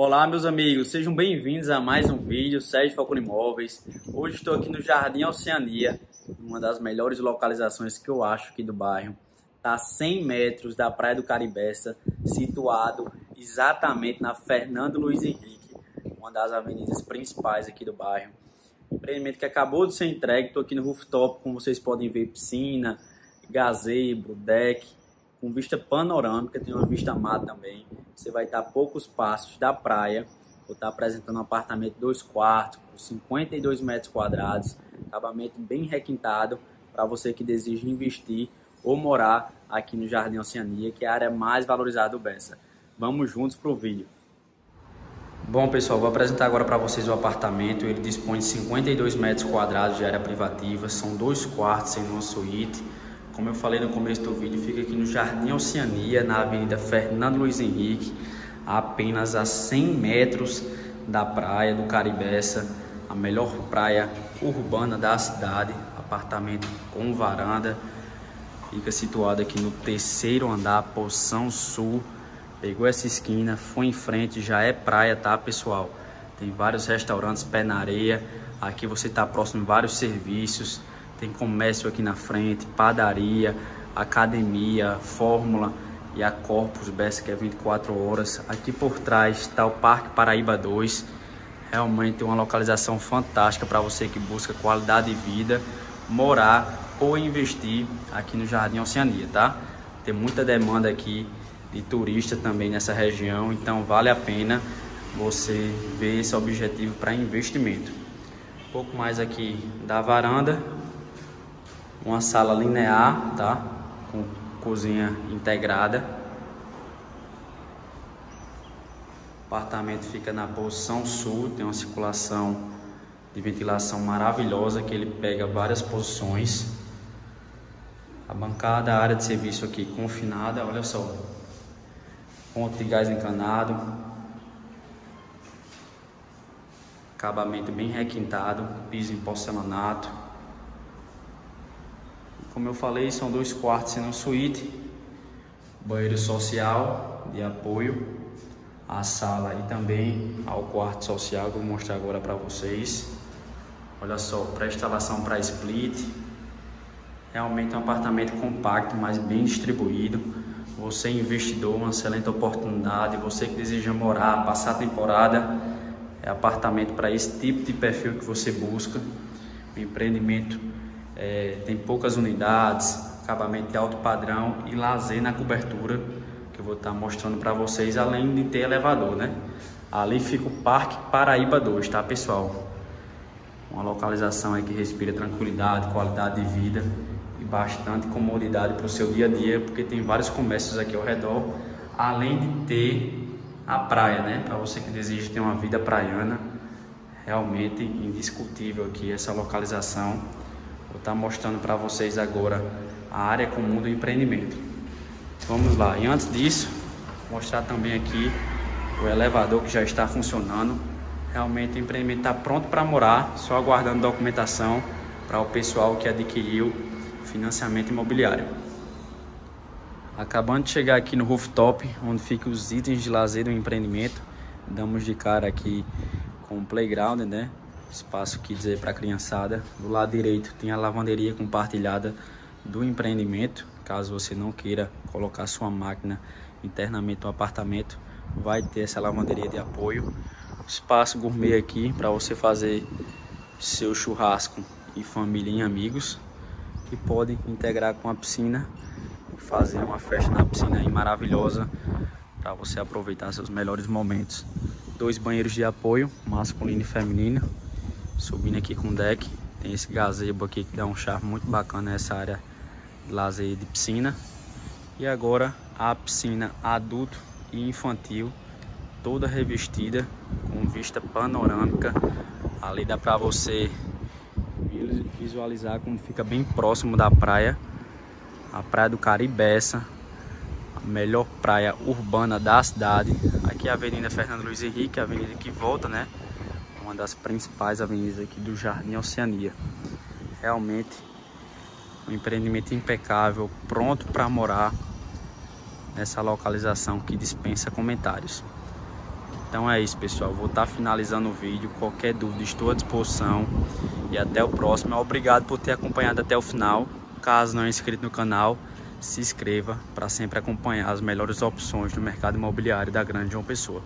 Olá meus amigos, sejam bem-vindos a mais um vídeo Sérgio Falcone Imóveis. Hoje estou aqui no Jardim Oceania, uma das melhores localizações que eu acho aqui do bairro. Está a 100 metros da Praia do Caribeça, situado exatamente na Fernando Luiz Henrique, uma das avenidas principais aqui do bairro. Empreendimento que acabou de ser entregue, estou aqui no rooftop, como vocês podem ver, piscina, gazebo, deck, com vista panorâmica, tem uma vista mar também. Você vai estar a poucos passos da praia. Vou estar apresentando um apartamento dois quartos, com 52 metros quadrados, acabamento bem requintado para você que deseja investir ou morar aqui no Jardim Oceania, que é a área mais valorizada do Bessa. Vamos juntos para o vídeo. Bom pessoal, vou apresentar agora para vocês o apartamento. Ele dispõe de 52 metros quadrados de área privativa, são dois quartos em uma suíte como eu falei no começo do vídeo, fica aqui no Jardim Oceania, na Avenida Fernando Luiz Henrique, apenas a 100 metros da praia do Caribeça, a melhor praia urbana da cidade, apartamento com varanda, fica situado aqui no terceiro andar, Poção Sul, pegou essa esquina, foi em frente, já é praia, tá pessoal? Tem vários restaurantes pé na areia, aqui você está próximo de vários serviços, tem comércio aqui na frente, padaria, academia, fórmula e a Corpus Best que é 24 horas. Aqui por trás está o Parque Paraíba 2. Realmente uma localização fantástica para você que busca qualidade de vida, morar ou investir aqui no Jardim Oceania, tá? Tem muita demanda aqui de turista também nessa região, então vale a pena você ver esse objetivo para investimento. Um pouco mais aqui da varanda, uma sala linear, tá? Com cozinha integrada. O apartamento fica na posição sul, tem uma circulação de ventilação maravilhosa que ele pega várias posições. A bancada, a área de serviço aqui confinada, olha só. Ponto de gás encanado. Acabamento bem requintado, piso em porcelanato. Como eu falei, são dois quartos e uma suíte, banheiro social de apoio, a sala e também ao quarto social que eu vou mostrar agora para vocês. Olha só, pré-instalação para split. Realmente um apartamento compacto, mas bem distribuído. Você investidor, uma excelente oportunidade. Você que deseja morar, passar a temporada, é apartamento para esse tipo de perfil que você busca. Empreendimento é, tem poucas unidades, acabamento de alto padrão e lazer na cobertura, que eu vou estar mostrando para vocês, além de ter elevador, né? Ali fica o Parque Paraíba 2, tá pessoal? Uma localização aí que respira tranquilidade, qualidade de vida e bastante comodidade para o seu dia a dia, porque tem vários comércios aqui ao redor, além de ter a praia, né? Para você que deseja ter uma vida praiana, realmente indiscutível aqui essa localização. Vou estar mostrando para vocês agora a área comum do empreendimento. Vamos lá. E antes disso, mostrar também aqui o elevador que já está funcionando. Realmente o empreendimento está pronto para morar, só aguardando documentação para o pessoal que adquiriu financiamento imobiliário. Acabando de chegar aqui no rooftop, onde ficam os itens de lazer do empreendimento. Damos de cara aqui com o playground, né? Espaço que dizer para a criançada. Do lado direito tem a lavanderia compartilhada do empreendimento. Caso você não queira colocar sua máquina internamente no apartamento, vai ter essa lavanderia de apoio. Espaço gourmet aqui para você fazer seu churrasco e família e amigos. Que pode integrar com a piscina fazer uma festa na piscina aí maravilhosa para você aproveitar seus melhores momentos. Dois banheiros de apoio, masculino e feminino. Subindo aqui com o deck, tem esse gazebo aqui que dá um charme muito bacana nessa área de lazer de piscina. E agora a piscina adulto e infantil, toda revestida com vista panorâmica. Ali dá para você visualizar como fica bem próximo da praia, a praia do Caribeça, a melhor praia urbana da cidade. Aqui é a Avenida Fernando Luiz Henrique, a avenida que volta, né? Uma das principais avenidas aqui do Jardim Oceania. Realmente um empreendimento impecável, pronto para morar nessa localização que dispensa comentários. Então é isso, pessoal. Vou estar tá finalizando o vídeo. Qualquer dúvida, estou à disposição. E até o próximo. Obrigado por ter acompanhado até o final. Caso não é inscrito no canal, se inscreva para sempre acompanhar as melhores opções do mercado imobiliário da Grande João Pessoa.